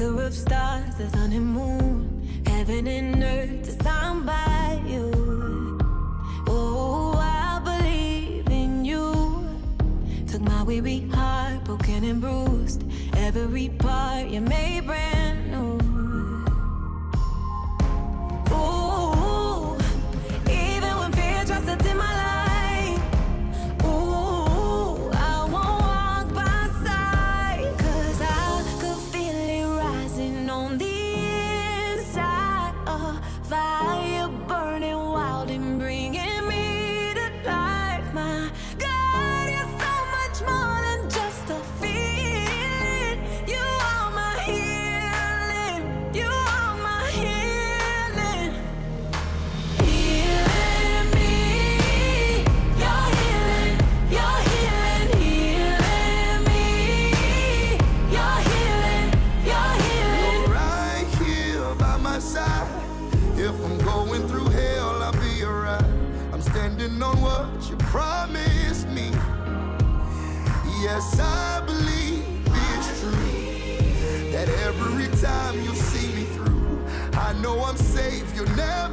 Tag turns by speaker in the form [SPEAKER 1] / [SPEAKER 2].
[SPEAKER 1] maker of stars, the sun and moon, heaven and earth designed by you. Oh, I believe in you. Took my weary heart, broken and bruised, every part you made brand
[SPEAKER 2] what you promised me. Yes, I believe it's true that every time you see me through, I know I'm safe. You'll never